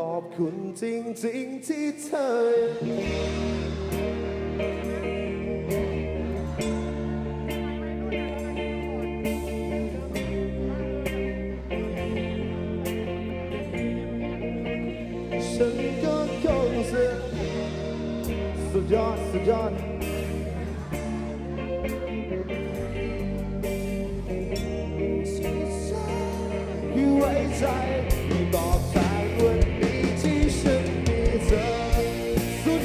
ขอบคุณจริงๆ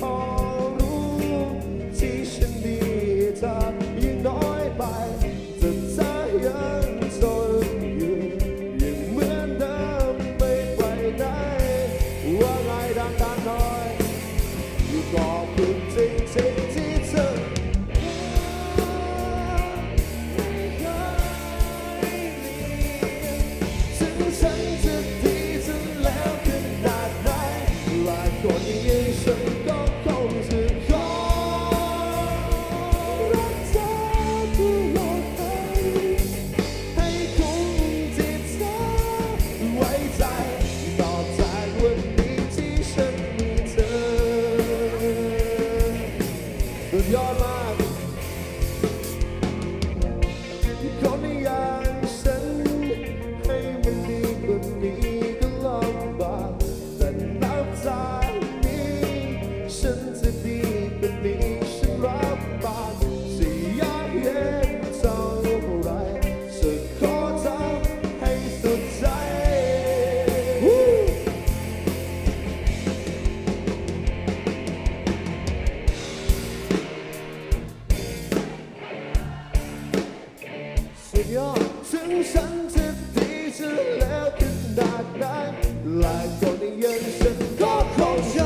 Oh. 来过的眼神，够厚重。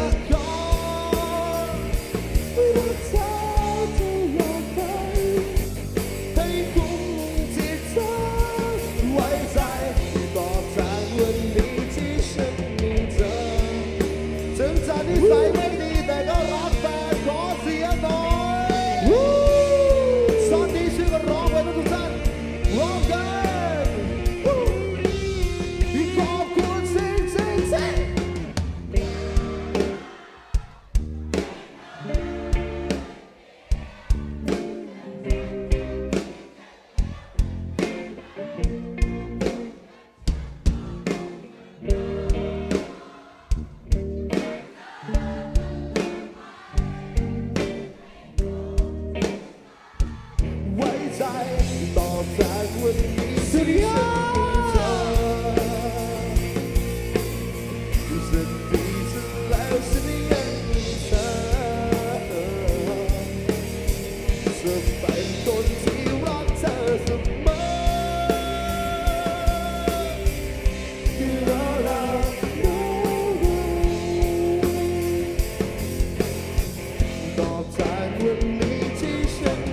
จากวันน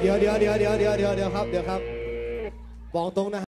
เดี๋ยวเดี๋ยวเดี๋ยวเดี๋ยวเดี๋ยวเดี๋ยวครับเดี๋ยวครับบอกตรงนะ